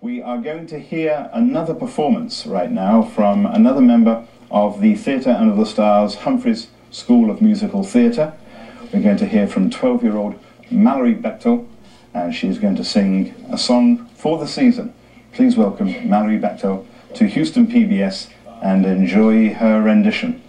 We are going to hear another performance right now from another member of the Theatre Under the Stars Humphreys School of Musical Theatre. We're going to hear from 12 year old Mallory Bechtel, and she's going to sing a song for the season. Please welcome Mallory Bechtel to Houston PBS and enjoy her rendition.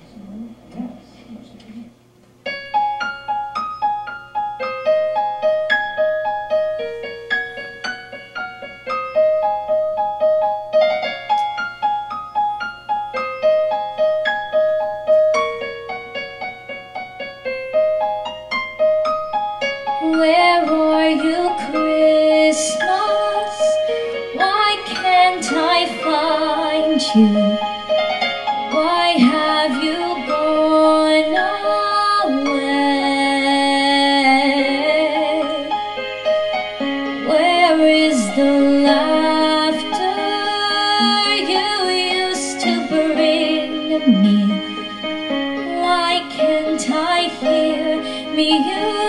Me? Why can't I hear me? play?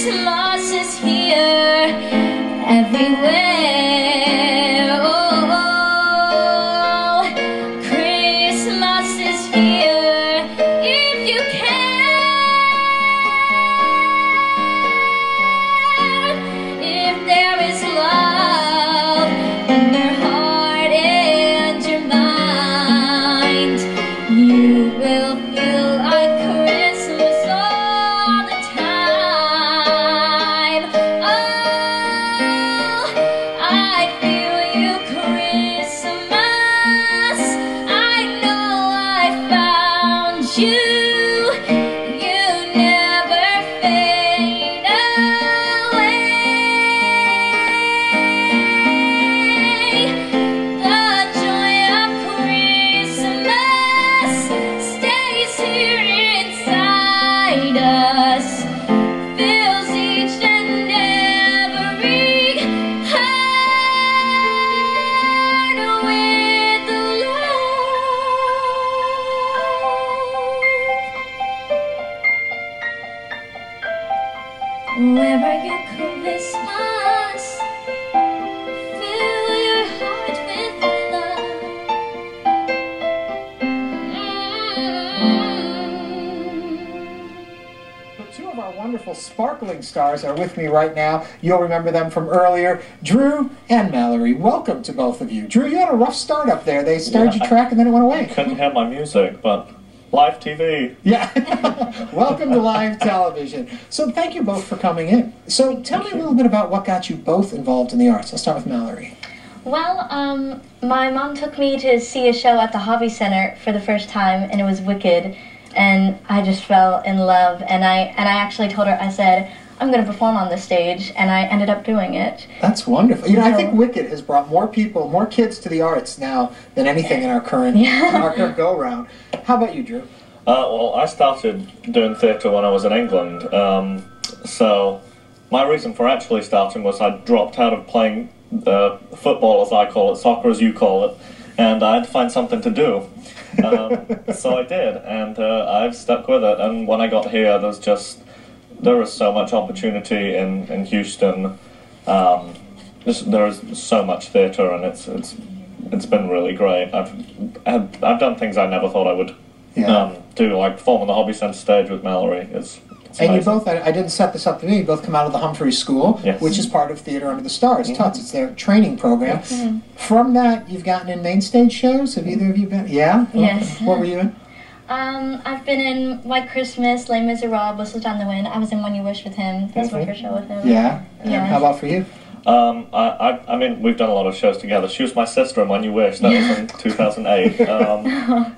Christmas is here everywhere. Wherever you come this Christmas, fill your heart with love. Mm. Two of our wonderful sparkling stars are with me right now. You'll remember them from earlier. Drew and Mallory, welcome to both of you. Drew, you had a rough start up there. They started Yeah, your track and then it went away. couldn't hear my music, but live TV. Yeah. welcome to live television. So thank you both for coming in. So tell me a little bit about what got you both involved in the arts. I'll start with Mallory. Well, um, my mom took me to see a show at the Hobby Center for the first time, and it was Wicked, and I just fell in love. And I and I actually told her, I said, I'm going to perform on this stage, and I ended up doing it. That's wonderful. You know, I think Wicked has brought more people, more kids to the arts now than anything in our current, Yeah. our current go round. How about you, Drew? Uh, well, I started doing theatre when I was in England, um, so my reason for actually starting was I dropped out of playing uh, football, as I call it, soccer as you call it, and I had to find something to do. Um, so I did, and uh, I've stuck with it. And when I got here, there's just there is so much opportunity in in Houston. Um, there is so much theatre, and it's it's it's been really great. I've I've, I've done things I never thought I would Yeah. um, to like perform on the Hobby Centre stage with Mallory. Is it's And you both, I, I didn't set this up to me, you both come out of the Humphrey School, Yes. which is part of Theater Under the Stars, TUTS. It's their training program. From that, you've gotten in main stage shows? Have either of you been? Yeah? Yes. What were you in? Um, I've been in White Christmas, Les Miserables, Whistles Down the Wind. I was in When You Wish with him. That was my first show with him. Yeah. Yeah. how about for you? Um, I, I, I mean, we've done a lot of shows together. She was my sister in When You Wish. That was in 2008. Um,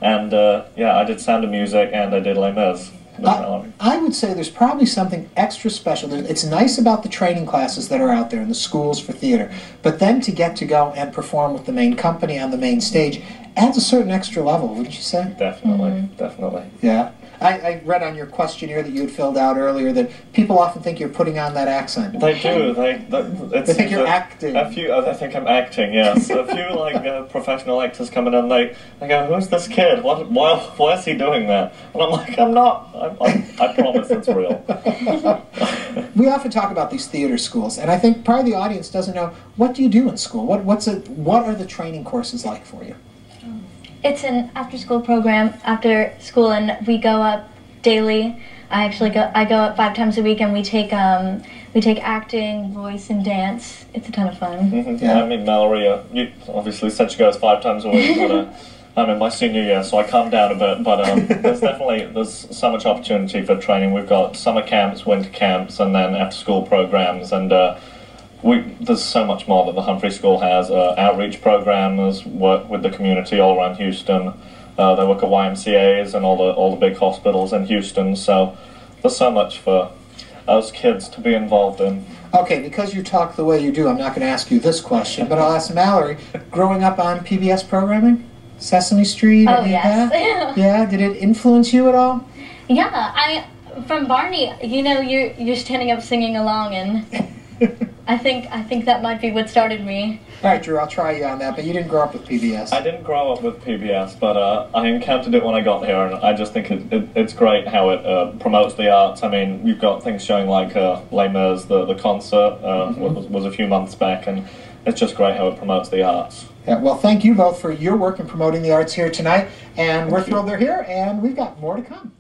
and uh, yeah, I did Sound of Music and I did Les Mis I, I would say there's probably something extra special. It's nice about the training classes that are out there in the schools for theater, but then to get to go and perform with the main company on the main stage adds a certain extra level, wouldn't you say? Definitely, definitely. Yeah. I, I read on your questionnaire that you had filled out earlier that people often think you're putting on that accent. They do. They. they it's, They think you're a- acting. A few. I think I'm acting. Yes. a few like uh, professional actors come in and they, they go, "Who's this kid? What? Why? Why is he doing that?" And I'm like, "I'm not. I, I, I promise it's real." We often talk about these theater schools, and I think part of the audience doesn't know what do you do in school. What what's it? What are the training courses like for you? It's an after-school program after school, and we go up daily. I actually go. I go up five times a week, and we take um, we take acting, voice, and dance. It's a ton of fun. Mhm. Yeah. I mean, Mallory, uh, you obviously said she goes five times a week, but uh, I'm in my senior year, so I calmed down a bit. But um, there's definitely there's so much opportunity for training. We've got summer camps, winter camps, and then after school programs, and uh, we there's so much more that the Humphrey School has. Uh, outreach programs, work with the community all around Houston. Uh, they work at YMCA's and all the all the big hospitals in Houston. So there's so much for us kids to be involved in. Okay, because you talk the way you do, I'm not going to ask you this question, but I'll ask Mallory. Growing up on PBS programming, Sesame Street, Oh any of that? yes. Yeah, did it influence you at all? Yeah, I from Barney. You know, you're you're standing up singing along, and I think I think that might be what started me. All right, Drew, I'll try you on that, but you didn't grow up with PBS. I didn't grow up with PBS, but uh, I encountered it when I got here, and I just think it, it, it's great how it uh, promotes the arts. I mean, you've got things showing like uh, Les Mis, the, the concert, uh, was, was a few months back, and it's just great how it promotes the arts. Yeah, well, thank you both for your work in promoting the arts here tonight, and we're thrilled they're here, and we've got more to come.